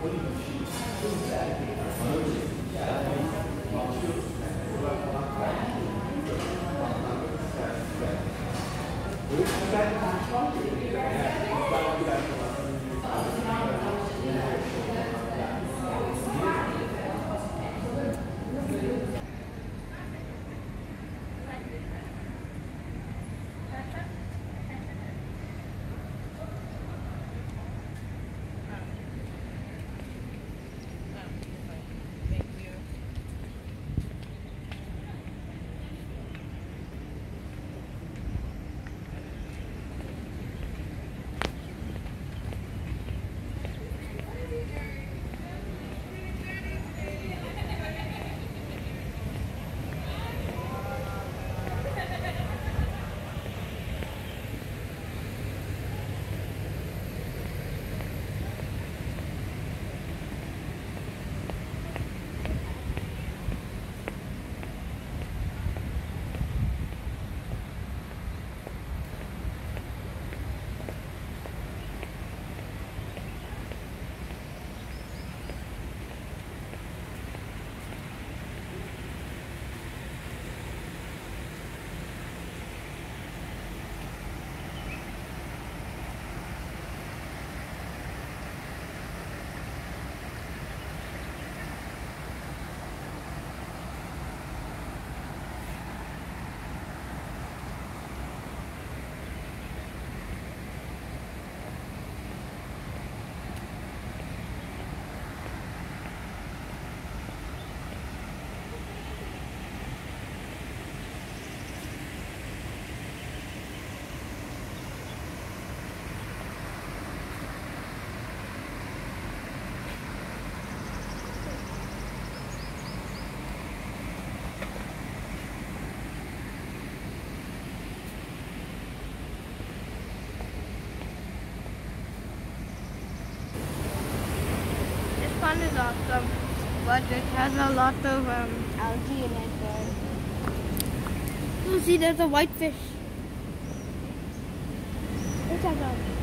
Corinthians, José pond is awesome, but it has a lot of um, algae in it. There. You see, there's a white fish. Look at that.